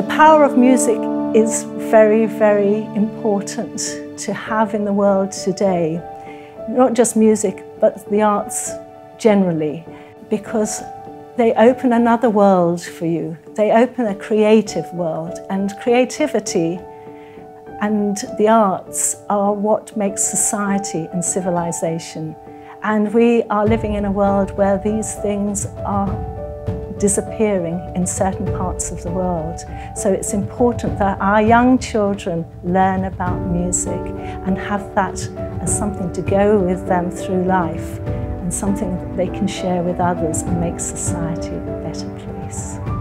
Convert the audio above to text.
The power of music is very, very important to have in the world today. Not just music, but the arts generally, because they open another world for you. They open a creative world, and creativity and the arts are what makes society and civilization. And we are living in a world where these things are disappearing in certain parts of the world. So it's important that our young children learn about music and have that as something to go with them through life and something that they can share with others and make society a better place.